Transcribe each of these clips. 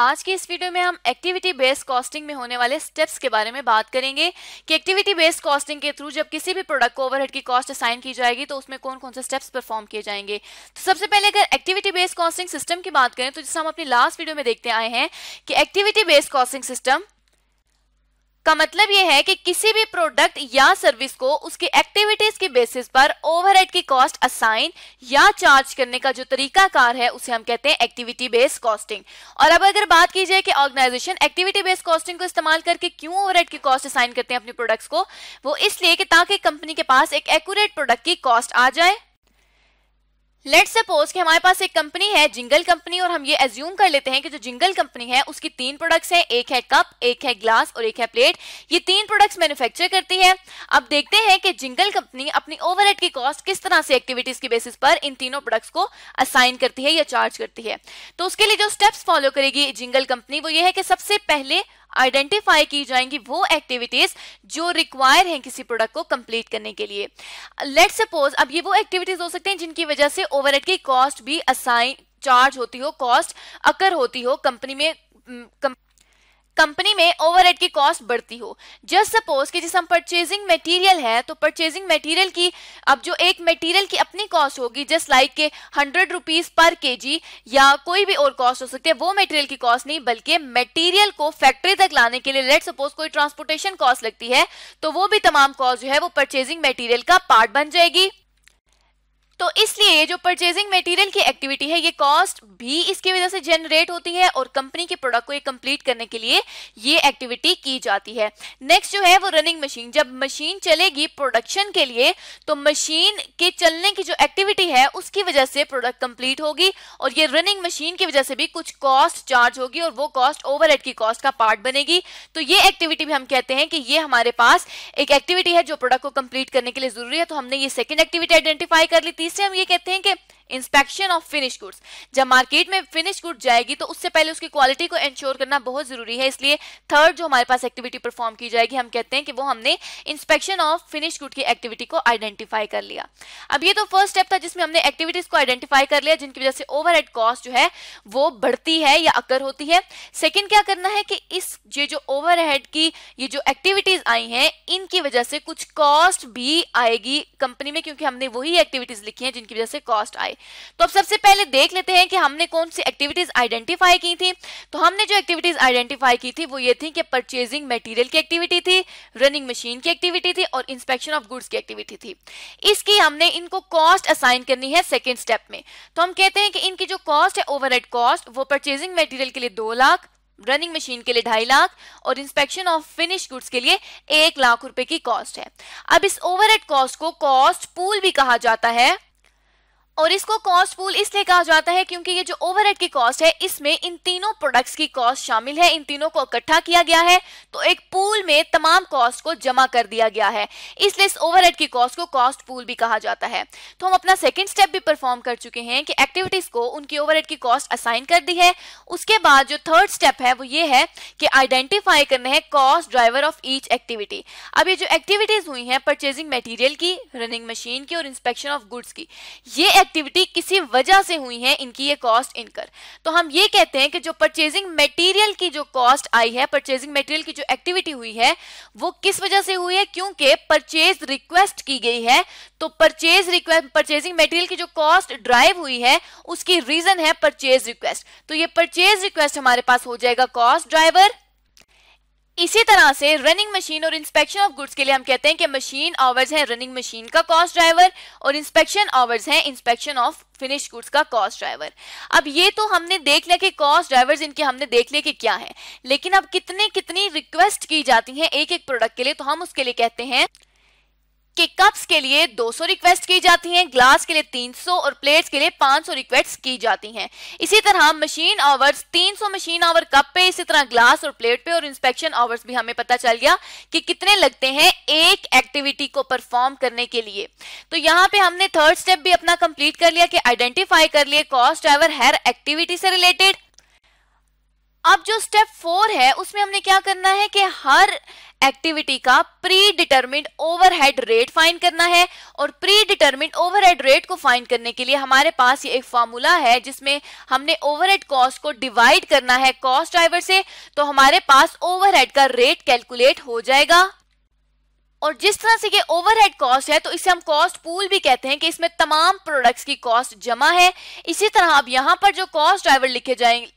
आज की इस वीडियो में हम एक्टिविटी बेस्ड कॉस्टिंग में होने वाले स्टेप्स के बारे में बात करेंगे कि एक्टिविटी बेस्ड कॉस्टिंग के थ्रू जब किसी भी प्रोडक्ट को ओवरहेड की कॉस्ट असाइन की जाएगी तो उसमें कौन कौन से स्टेप्स परफॉर्म किए जाएँगे। तो सबसे पहले अगर एक्टिविटी बेस्ड कॉस्टिंग सिस्टम की बात करें तो जिससे हम अपनी लास्ट वीडियो में देखते आए हैं कि एक्टिविटी बेस्ड कॉस्टिंग सिस्टम का मतलब यह है कि किसी भी प्रोडक्ट या सर्विस को उसकी एक्टिविटीज़ के बेसिस पर ओवरहेड की कॉस्ट असाइन या चार्ज करने का जो तरीकाकार है, उसे हम कहते हैं एक्टिविटी बेस्ड कॉस्टिंग और अब अगर बात की जाए कि ऑर्गेनाइजेशन एक्टिविटी बेस्ड कॉस्टिंग को इस्तेमाल करके क्यों ओवरहेड की कॉस्ट असाइन करते हैं अपने प्रोडक्ट्स को, वो इसलिए कि ताकि कंपनी के पास एक एक्यूरेट प्रोडक्ट की कॉस्ट आ जाए लेट सपोज़ कि हमारे पास एक कंपनी है जिंगल कंपनी और हम ये एज्यूम कर लेते हैं कि जो जिंगल कंपनी है, उसकी तीन प्रोडक्ट्स हैं, एक है कप एक है ग्लास और एक है प्लेट ये तीन प्रोडक्ट्स मैन्युफैक्चर करती है. अब देखते हैं कि जिंगल कंपनी अपनी ओवरहेड की कॉस्ट किस तरह से एक्टिविटीज़ के बेसिस पर इन तीनों प्रोडक्ट्स को असाइन करती है या चार्ज करती है. तो उसके लिए जो स्टेप्स फॉलो करेगी जिंगल कंपनी वो ये है कि सबसे पहले आइडेंटिफाई की जाएँगी वो एक्टिविटीज़ जो रिक्वायर हैं किसी प्रोडक्ट को कंप्लीट करने के लिए। लेट सपोज़ अब ये वो एक्टिविटीज़ हो सकते हैं जिनकी वजह से ओवरहेड की कॉस्ट भी असाइन चार्ज होती हो कॉस्ट अकर होती हो कंपनी में कम, कंपनी में ओवरहेड की कॉस्ट बढ़ती हो। जस्ट सपोज़ कि जिस हम परचेजिंग मटेरियल है तो परचेजिंग मटेरियल की, अब जो एक मटेरियल की अपनी कॉस्ट होगी जस्ट लाइक के हंड्रेड रुपीज़ पर केजी या कोई भी और कॉस्ट हो सकती है, वो मटेरियल की कॉस्ट नहीं, बल्कि मटेरियल को फैक्ट्री तक लाने के लिए लेट सपोज़ कोई ट्रांसपोर्टेशन कॉस्ट लगती है तो वो भी तमाम कॉस्ट जो है, वो परचेजिंग मटेरियल का पार्ट बन जाएगी। तो इसलिए जो परचेजिंग मटेरियल की एक्टिविटी है, ये कॉस्ट भी इसकी वजह से जनरेट होती है और कंपनी के प्रोडक्ट को ये कंप्लीट करने के लिए ये एक्टिविटी की जाती है। नेक्स्ट जो है वो रनिंग मशीन जब मशीन चलेगी प्रोडक्शन के लिए तो मशीन के चलने की जो एक्टिविटी है, उसकी वजह से प्रोडक्ट कंप्लीट होगी और ये रनिंग मशीन की वजह से भी कुछ कॉस्ट चार्ज होगी और वो कॉस्ट ओवर की कॉस्ट का पार्ट बनेगी। तो ये एक्टिविटी भी हम कहते हैं कि ये हमारे पास एक एक्टिविटी है जो प्रोडक्ट को कंप्लीट करने के लिए ज़रूरी है। तो हमने ये सेकेंड एक्टिविटी आइडेंटिफाई कर ली तीसरे हम ये कहते हैं कि इंस्पेक्शन ऑफ़ फिनिश गुड्स जब मार्केट में फिनिश गुड जाएगी तो उससे पहले उसकी क्वालिटी को इंश्योर करना बहुत ज़रूरी है। इसलिए थर्ड जो हमारे पास एक्टिविटी परफॉर्म की जाएगी, हम कहते हैं कि वो हमने इंस्पेक्शन ऑफ़ फिनिश गुड की एक्टिविटी को आइडेंटिफाई कर लिया। अब ये तो फ़र्स्ट स्टेप था जिसमें हमने एक्टिविटीज़ को आइडेंटिफाई कर लिया, जिनकी वजह से ओवर कॉस्ट जो है, वो बढ़ती है या अकर होती है। सेकेंड क्या करना है कि इस ये जो ओवर की, ये जो एक्टिविटीज़ आई हैं, इनकी वजह से कुछ कॉस्ट भी आएगी कंपनी में, क्योंकि हमने वही एक्टिविटीज़ लिखी हैं जिनकी वजह से कॉस्ट आए। तो अब सबसे पहले देख लेते हैं कि हमने कौन सी एक्टिविटीज़ आइडेंटिफाई की थी। तो हमने जो एक्टिविटीज़ आइडेंटिफाई की थी, वो ये थी कि परचेजिंग मटेरियल की एक्टिविटी थी रनिंग मशीन की एक्टिविटी थी और इंस्पेक्शन ऑफ़ गुड्स की एक्टिविटी थी। इसकी हमने इनको कॉस्ट असाइन करनी है सेकेंड स्टेप में। तो हम कहते हैं कि इनकी जो कॉस्ट है ओवर कॉस्ट वो परचेजिंग मटीरियल के लिए दो लाख रनिंग मशीन के लिए ढाई लाख और इंस्पेक्शन ऑफ़ फिनिश गुड्स के लिए एक लाख रुपए की कॉस्ट है। अब इस ओवरहेड कॉस्ट को कॉस्ट पूल भी कहा जाता है। और इसको कॉस्ट पूल इसलिए कहा जाता है क्योंकि ये जो ओवरहेड की कॉस्ट है, इसमें इन तीनों प्रोडक्ट्स की कॉस्ट शामिल है, इन तीनों को इकट्ठा किया गया है तो एक पूल में तमाम कॉस्ट को जमा कर दिया गया है। इसलिए इस ओवरहेड की कॉस्ट को कॉस्ट पूल भी कहा जाता है। तो हम अपना सेकेंड स्टेप भी परफॉर्म कर चुके हैं कि एक्टिविटीज़ को उनकी ओवरहेड की कॉस्ट असाइन कर दी है। उसके बाद जो थर्ड स्टेप है, वो ये है कि आइडेंटिफाई करने हैं cost driver of each activity अब ये जो एक्टिविटीज़ हुई हैं परचेजिंग मटीरियल की रनिंग मशीन की और इंस्पेक्शन ऑफ़ गुड्स की, ये एक्टिविटी किसी वजह से हुई है, इनकी ये कॉस्ट इनकर तो हम ये कहते हैं कि जो परचेजिंग मटेरियल की जो कॉस्ट आई है परचेजिंग मटेरियल की जो एक्टिविटी हुई है, वो किस वजह से हुई है? क्योंकि परचेज रिक्वेस्ट की गई है तो परचेज रिक्वेस्ट परचेजिंग मटेरियल की जो कॉस्ट ड्राइव हुई है, उसकी रीजन है परचेज रिक्वेस्ट तो ये परचेज रिक्वेस्ट हमारे पास हो जाएगा कॉस्ट ड्राइवर इसी तरह से रनिंग मशीन और इंस्पेक्शन ऑफ़ गुड्स के लिए हम कहते हैं कि मशीन आवर्स है रनिंग मशीन का कॉस्ट ड्राइवर और इंस्पेक्शन आवर्स है इंस्पेक्शन ऑफ़ फिनिश गुड्स का कॉस्ट ड्राइवर अब ये तो हमने देख लिया कि कॉस्ट ड्राइवर्स इनके हमने देख लिया कि क्या है। लेकिन अब कितने कितनी रिक्वेस्ट की जाती है एक एक प्रोडक्ट के लिए तो हम उसके लिए कहते हैं कि कप्स के लिए 200 रिक्वेस्ट की जाती हैं ग्लास के लिए 300 और प्लेट्स के लिए 500 रिक्वेस्ट की जाती हैं। इसी तरह machine hours 300 machine hour cup पे, इसी तरह ग्लास और प्लेट पे और इंस्पेक्शन आवर्स भी हमें पता चल गया कि कितने लगते हैं एक एक्टिविटी को परफॉर्म करने के लिए। तो यहाँ पे हमने थर्ड स्टेप भी अपना कंप्लीट कर लिया कि आइडेंटिफाई कर लिए कॉस्ट ड्राइवर हर एक्टिविटी से रिलेटेड अब जो स्टेप फोर है, उसमें हमने क्या करना है कि हर एक्टिविटी का predetermined overhead rate find करना है और प्री डिटर्मिंड ओवरहेड रेट को फाइंड करने के लिए हमारे पास ये एक फॉर्मूला है जिसमें हमने ओवरहेड कॉस्ट को डिवाइड करना है कॉस्ट ड्राइवर से तो हमारे पास ओवरहेड का रेट कैलकुलेट हो जाएगा। और जिस तरह से ये ओवरहेड कॉस्ट है तो इसे हम कॉस्ट पूल भी कहते हैं कि इसमें तमाम प्रोडक्ट्स की कॉस्ट जमा है। इसी तरह अब यहाँ पर जो कॉस्ट ड्राइवर लिखे जाएँगे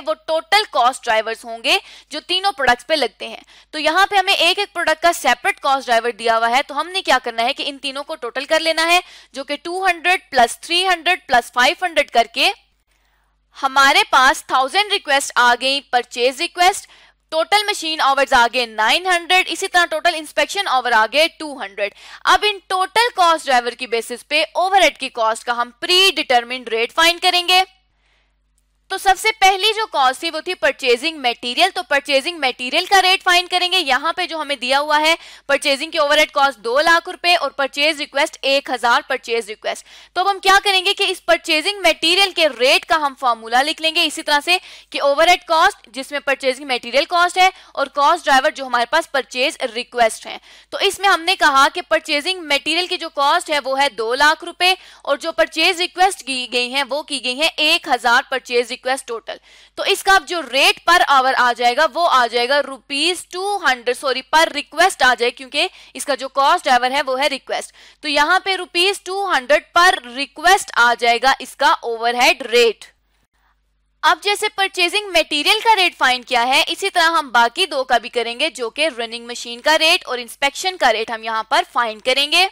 वो टोटल कॉस्ट ड्राइवर्स होंगे जो तीनों प्रोडक्ट्स पे लगते हैं। तो यहाँ पे हमें एक एक प्रोडक्ट का सेपरेट कॉस्ट ड्राइवर दिया हुआ है। तो हमने क्या करना है कि इन तीनों को टोटल कर लेना है, जो कि 200 प्लस 300 प्लस 500 करके हमारे पास थाउज़ेंड रिक्वेस्ट आ गई purchase request total machine hours आ गए 900 इसी तरह टोटल इंस्पेक्शन आवर आ गए 200 अब इन टोटल कॉस्ट ड्राइवर की बेसिस पे ओवरहेड की कॉस्ट का हम प्री डिटर्मिंड रेट फाइंड करेंगे। तो सबसे पहली जो कॉस्ट थी वो थी परचेजिंग मटेरियल तो परचेजिंग मटेरियल का रेट फाइंड करेंगे। यहाँ पे जो हमें दिया हुआ है परचेजिंग की ओवरहेड कॉस्ट दो लाख रुपए और परचेज रिक्वेस्ट एक हज़ार परचेज रिक्वेस्ट तो अब हम क्या करेंगे कि इस परचेजिंग मटेरियल के रेट का हम फॉर्मूला लिख लेंगे इसी तरह से कि ओवरहेड कॉस्ट जिसमें परचेजिंग मटेरियल कॉस्ट है और कॉस्ट ड्राइवर जो हमारे पास परचेज रिक्वेस्ट है। तो इसमें हमने कहा कि परचेजिंग मटेरियल की जो कॉस्ट है वो है दो लाख रुपए और जो परचेज रिक्वेस्ट की गई है वो की गई है एक हज़ार परचेज रिक्वेस्ट टोटल तो इसका अब जो रेट पर आवर आ जाएगा, वो आ जाएगा rupees two hundred sorry per request आ जाए, क्योंकि इसका जो कॉस्ट ड्राइवर है वो है रिक्वेस्ट तो यहाँ पे rupees two hundred per request आ जाएगा इसका ओवरहेड रेट अब जैसे परचेजिंग मटेरियल का रेट फाइंड किया है, इसी तरह हम बाकी दो का भी करेंगे, जो कि रनिंग मशीन का रेट और इंस्पेक्शन का रेट हम यहाँ पर फाइंड करेंगे.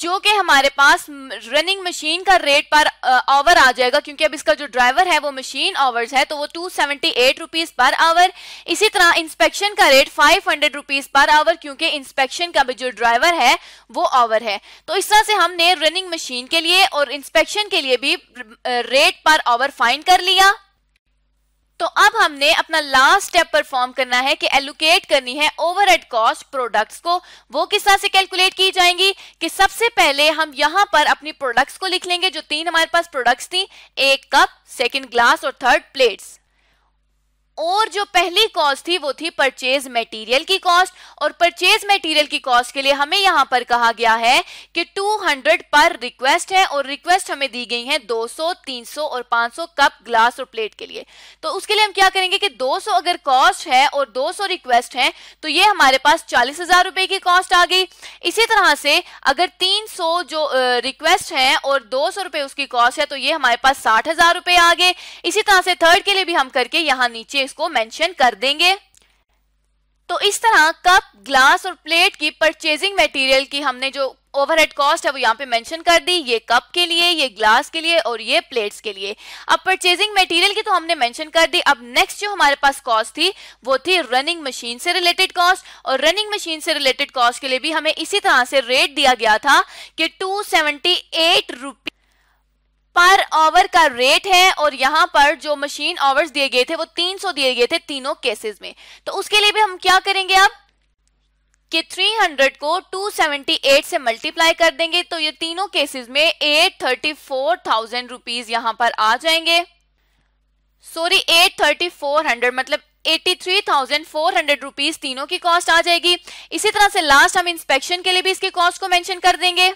जो कि हमारे पास रनिंग मशीन का रेट पर आवर आ जाएगा, क्योंकि अब इसका जो ड्राइवर है, वो मशीन आवर्स है तो वो two seventy eight rupees per hour इसी तरह इंस्पेक्शन का rate five hundred rupees per hour क्योंकि इंस्पेक्शन का भी जो ड्राइवर है, वो आवर है. तो इस तरह से हमने रनिंग मशीन के लिए और इंस्पेक्शन के लिए भी रेट पर आवर फाइन कर लिया. तो अब हमने अपना लास्ट स्टेप परफॉर्म करना है कि एलोकेट करनी है ओवरहेड कॉस्ट प्रोडक्ट्स को। वो किस तरह से कैलकुलेट की जाएँगी कि सबसे पहले हम यहाँ पर अपनी प्रोडक्ट्स को लिख लेंगे, जो तीन हमारे पास प्रोडक्ट्स थी, एक कप सेकंड ग्लास और थर्ड प्लेट्स और जो पहली कॉस्ट थी वो थी परचेज मटेरियल की कॉस्ट और परचेज मटेरियल की कॉस्ट के लिए हमें यहाँ पर कहा गया है कि 200 पर रिक्वेस्ट है और रिक्वेस्ट हमें दी गई है 200, 300 और 500 कप ग्लास और प्लेट के लिए. तो उसके लिए हम क्या करेंगे कि 200 अगर कॉस्ट है और 200 रिक्वेस्ट है तो ये हमारे पास चालीस हज़ार रुपए की कॉस्ट आ गई. इसी तरह से अगर 300 जो रिक्वेस्ट है और दो सौ रुपए उसकी कॉस्ट है तो ये हमारे पास साठ हज़ार रुपए आ गए. इसी तरह से थर्ड के लिए भी हम करके यहाँ नीचे इसको मेंशन कर देंगे। तो इस तरह कप ग्लास और प्लेट की परचेजिंग मटेरियल की हमने जो ओवरहेड कॉस्ट है वो यहाँ पे मेंशन कर दी। ये कप के लिए, ये ग्लास के लिए और ये प्लेट्स के लिए। अब परचेजिंग मटेरियल की तो हमने मेंशन कर दी। अब नेक्स्ट जो हमारे पास कॉस्ट थी, वो थी रनिंग मशीन से रिलेटेड कॉस्ट और रनिंग मशीन से रिलेटेड कॉस्ट के लिए भी हमें इसी तरह से रेट दिया गया था कि टू सेवेंटी पर आवर का रेट है और यहाँ पर जो मशीन आवर्स दिए गए थे, वो 300 दिए गए थे तीनों केसेस में। तो उसके लिए भी हम क्या करेंगे अब? कि 300 को 278 से मल्टीप्लाई कर देंगे तो ये तीनों केसेस में eight thirty four thousand rupees यहाँ पर आ जाएँगे। Sorry eight thirty four hundred मतलब eighty three thousand four hundred rupees तीनों की कॉस्ट आ जाएगी। इसी तरह से लास्ट हम इंस्पेक्शन के लिए भी इसकी कॉस्ट को मेंशन कर देंगे।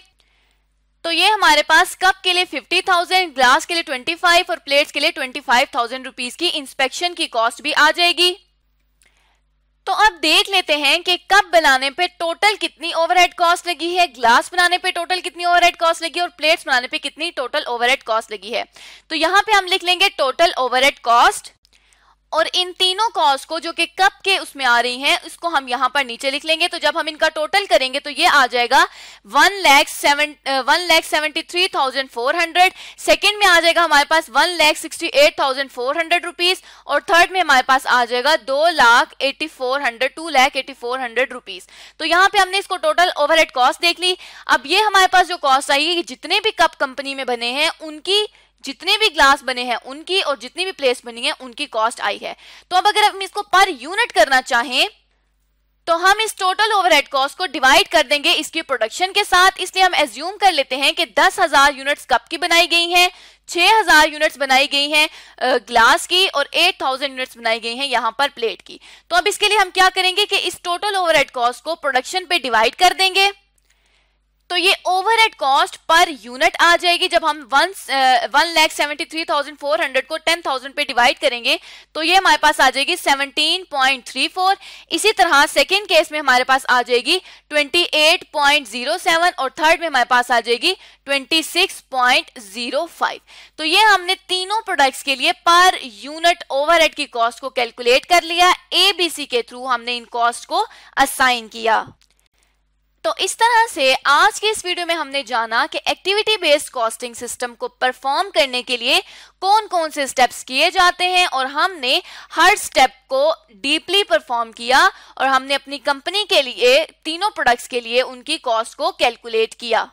तो ये हमारे पास कप के लिए फिफ्टी थाउज़ेंड ग्लास के लिए ट्वेंटी फाइव और प्लेट्स के लिए ट्वेंटी फाइव थाउज़ेंड रुपीज़ की इंस्पेक्शन की कॉस्ट भी आ जाएगी। तो अब देख लेते हैं कि कप बनाने पे टोटल कितनी ओवरहेड कॉस्ट लगी है ग्लास बनाने पे टोटल कितनी ओवरहेड कॉस्ट लगी और प्लेट्स बनाने पे कितनी टोटल ओवरहेड कॉस्ट लगी है। तो यहाँ पे हम लिख लेंगे टोटल ओवरहेड कॉस्ट और इन तीनों कॉस्ट को जो कि कप के उसमें आ रही हैं, उसको हम यहाँ पर नीचे लिख लेंगे। तो जब हम इनका टोटल करेंगे तो ये आ जाएगा one lakh seven one lakh seventy three thousand four hundred second में आ जाएगा हमारे पास one lakh sixty eight thousand four hundred rupees और थर्ड में हमारे पास आ जाएगा दो lakh eighty four hundred two lakh eighty four hundred rupees तो यहाँ पे हमने इसको टोटल ओवरहेड कॉस्ट देख ली। अब ये हमारे पास जो कॉस्ट आई है जितने भी कप कंपनी में बने हैं, उनकी जितने भी ग्लास बने हैं उनकी और जितनी भी प्लेस बनी है, उनकी कॉस्ट आई है। तो अब अगर हम इसको पर यूनिट करना चाहें तो हम इस टोटल ओवरहेड कॉस्ट को डिवाइड कर देंगे इसकी प्रोडक्शन के साथ। इसलिए हम एज्यूम कर लेते हैं कि दस हज़ार यूनिट्स कप की बनाई गई हैं 6000 यूनिट्स बनाई गई हैं ग्लास की और 8000 यूनिट्स बनाई गई हैं यहाँ पर प्लेट की। तो अब इसके लिए हम क्या करेंगे कि इस टोटल ओवरहेड कॉस्ट को प्रोडक्शन पे डिवाइड कर देंगे। तो ये over overhead cost per unit आ जाएगी जब हम one one lakh seventy three thousand four hundred को टेन थाउज़ेंड पे डिवाइड करेंगे तो ये हमारे पास आ जाएगी सेवनटीन पॉइंट थ्री फोर इसी तरह सेकेंड केस में हमारे पास आ जाएगी twenty eight point zero seven और थर्ड में हमारे पास आ जाएगी twenty six point zero five तो ये हमने तीनों प्रोडक्ट्स के लिए पर यूनिट ओवरहेड की कॉस्ट को कैलकुलेट कर लिया एबीसी के थ्रू हमने इन कॉस्ट को असाइन किया। तो इस तरह से आज के इस वीडियो में हमने जाना कि एक्टिविटी बेस्ड कॉस्टिंग सिस्टम को परफॉर्म करने के लिए कौन कौन से स्टेप्स किए जाते हैं और हमने हर स्टेप को डीपली परफॉर्म किया और हमने अपनी कंपनी के लिए तीनों प्रोडक्ट्स के लिए उनकी कॉस्ट को कैलकुलेट किया।